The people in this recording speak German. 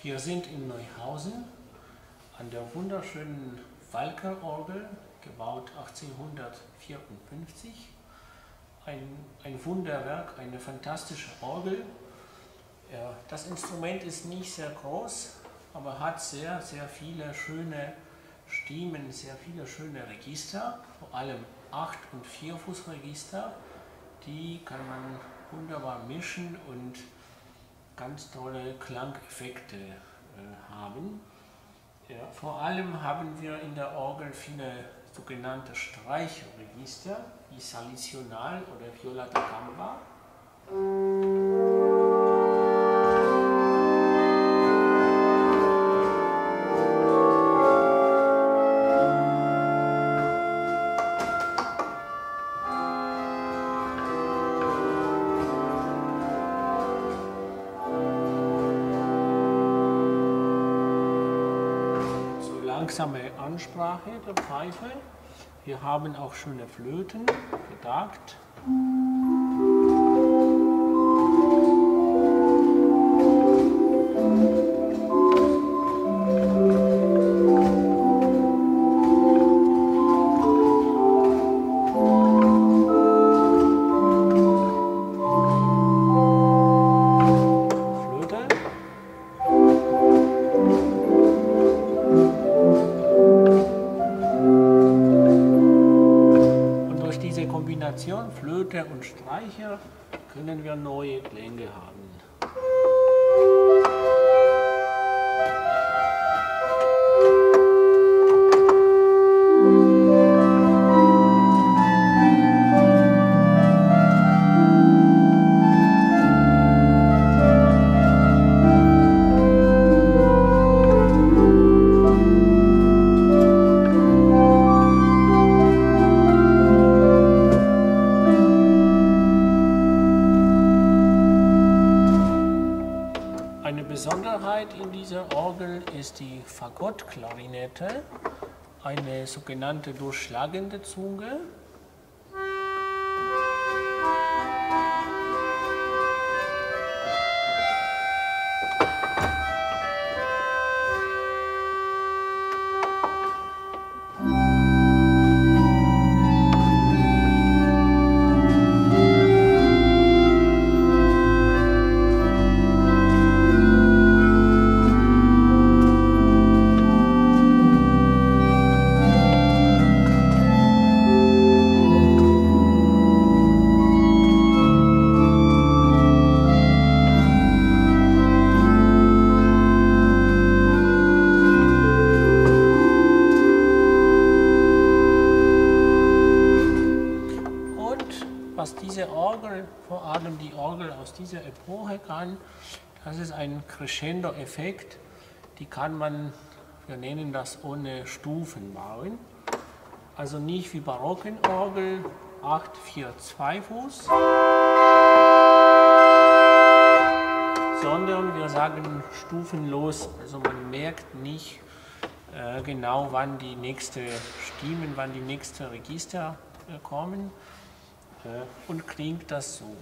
Wir sind in Neuhausen an der wunderschönen Walker-Orgel, gebaut 1854. Ein, ein Wunderwerk, eine fantastische Orgel. Ja, das Instrument ist nicht sehr groß, aber hat sehr, sehr viele schöne Stimmen, sehr viele schöne Register, vor allem 8- und 4-Fuß-Register. Die kann man wunderbar mischen und ganz tolle Klangeffekte äh, haben. Ja, vor allem haben wir in der Orgel viele sogenannte Streichregister, wie Salicional oder Viola da Gamba. Langsame Ansprache der Pfeife. Wir haben auch schöne Flöten, gedagt. Kombination Flöte und Streicher können wir neue Klänge haben. Orgel ist die Fagottklarinette, eine sogenannte durchschlagende Zunge. Die Orgel aus dieser Epoche kann, das ist ein Crescendo-Effekt. Die kann man, wir nennen das ohne Stufen bauen. Also nicht wie barocken Orgel 8, 4, 2 Fuß, sondern wir sagen stufenlos. Also man merkt nicht äh, genau, wann die nächste Stimmen, wann die nächste Register äh, kommen und klingt das so.